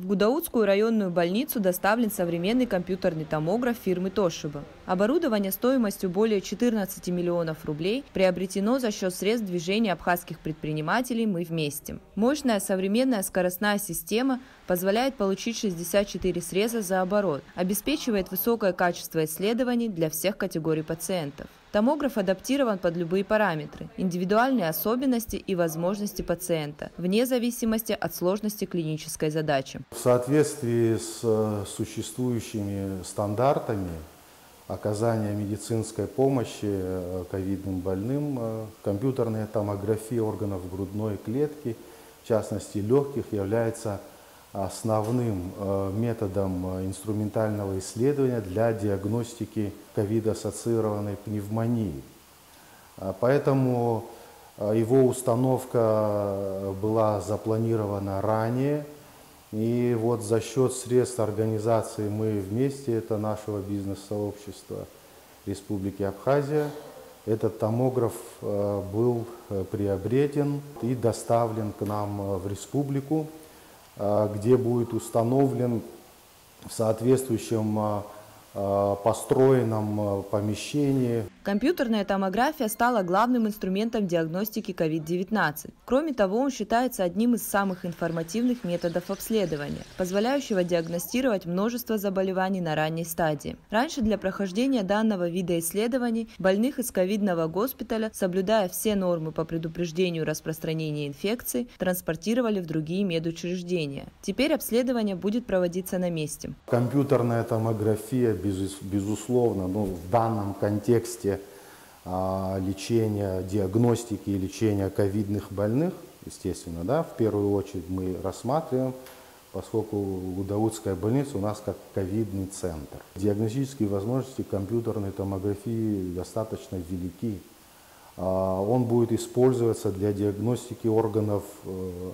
В Гудаутскую районную больницу доставлен современный компьютерный томограф фирмы Тошиба. Оборудование стоимостью более 14 миллионов рублей приобретено за счет средств движения абхазских предпринимателей «Мы вместе». Мощная современная скоростная система позволяет получить 64 среза за оборот, обеспечивает высокое качество исследований для всех категорий пациентов. Томограф адаптирован под любые параметры, индивидуальные особенности и возможности пациента, вне зависимости от сложности клинической задачи. В соответствии с э, существующими стандартами оказания медицинской помощи э, ковидным больным, э, компьютерная томография органов грудной клетки, в частности легких, является основным э, методом э, инструментального исследования для диагностики ковид-ассоциированной пневмонии. А поэтому э, его установка была запланирована ранее. И вот за счет средств организации «Мы вместе» это нашего бизнес-сообщества Республики Абхазия, этот томограф был приобретен и доставлен к нам в республику. А, где будет установлен в соответствующем а, построенном помещении Компьютерная томография стала главным инструментом диагностики COVID-19. Кроме того, он считается одним из самых информативных методов обследования, позволяющего диагностировать множество заболеваний на ранней стадии. Раньше для прохождения данного вида исследований больных из ковидного госпиталя, соблюдая все нормы по предупреждению распространения инфекции, транспортировали в другие медучреждения. Теперь обследование будет проводиться на месте. Компьютерная томография, безусловно, ну, в данном контексте а, лечения, диагностики и лечения ковидных больных, естественно, да, в первую очередь мы рассматриваем, поскольку Гудаутская больница у нас как ковидный центр. Диагностические возможности компьютерной томографии достаточно велики. А, он будет использоваться для диагностики органов э,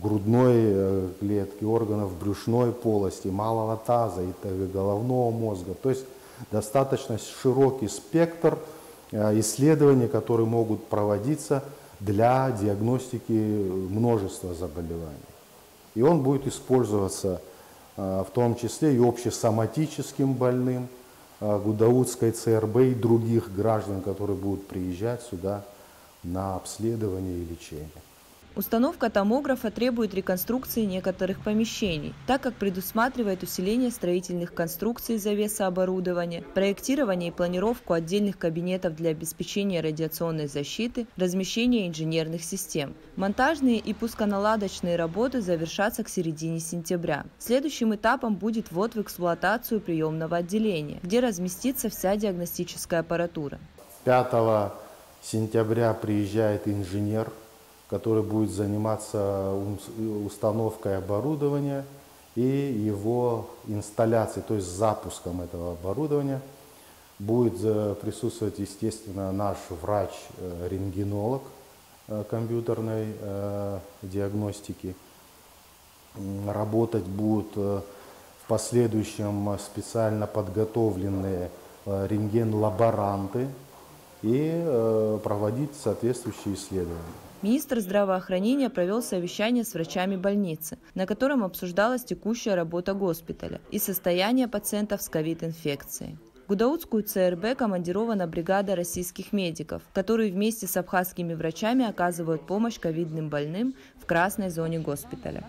грудной э, клетки, органов брюшной полости, малого таза и головного мозга. То есть достаточно широкий спектр э, исследований, которые могут проводиться для диагностики множества заболеваний. И он будет использоваться э, в том числе и общесоматическим больным, Гудаутской ЦРБ и других граждан, которые будут приезжать сюда на обследование и лечение. Установка томографа требует реконструкции некоторых помещений, так как предусматривает усиление строительных конструкций завеса оборудования, проектирование и планировку отдельных кабинетов для обеспечения радиационной защиты, размещение инженерных систем. Монтажные и пусконаладочные работы завершатся к середине сентября. Следующим этапом будет ввод в эксплуатацию приемного отделения, где разместится вся диагностическая аппаратура. 5 сентября приезжает инженер который будет заниматься установкой оборудования и его инсталляцией, то есть запуском этого оборудования. Будет э, присутствовать, естественно, наш врач-рентгенолог э, компьютерной э, диагностики. Работать будут в последующем специально подготовленные рентген-лаборанты и проводить соответствующие исследования. Министр здравоохранения провел совещание с врачами больницы, на котором обсуждалась текущая работа госпиталя и состояние пациентов с ковид-инфекцией. Гудаутскую ЦРБ командирована бригада российских медиков, которые вместе с абхазскими врачами оказывают помощь ковидным больным в красной зоне госпиталя.